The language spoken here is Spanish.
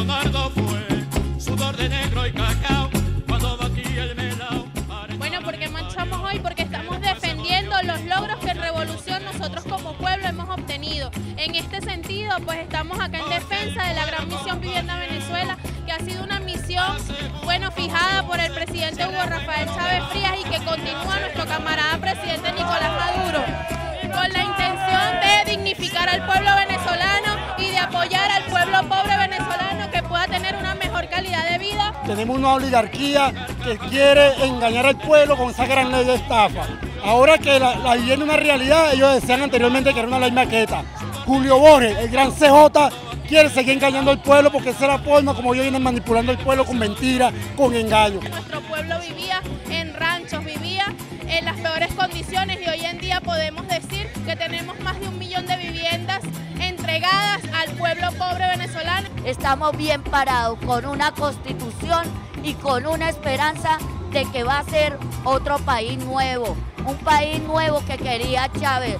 amargo fue, sudor de negro y cacao, cuando batí el melao. Bueno, porque marchamos hoy? Porque estamos defendiendo los logros que en Revolución nosotros como pueblo hemos obtenido. En este sentido, pues estamos acá en defensa de la gran misión Vivienda Venezuela, que ha sido una misión, bueno, fijada por el presidente Hugo Rafael Chávez Frías y que continúa nuestro camarada presidente Nicolás Maduro, de vida. Tenemos una oligarquía que quiere engañar al pueblo con esa gran ley de estafa. Ahora que la, la vivienda es una realidad, ellos decían anteriormente que era una ley maqueta. Julio Borges, el gran CJ, quiere seguir engañando al pueblo porque esa es la forma como ellos vienen manipulando al pueblo con mentiras, con engaños. Nuestro pueblo vivía en ranchos, vivía en las peores condiciones y hoy en día podemos decir que tenemos más de un millón de viviendas entregadas al pueblo pobre. Estamos bien parados con una constitución y con una esperanza de que va a ser otro país nuevo, un país nuevo que quería Chávez.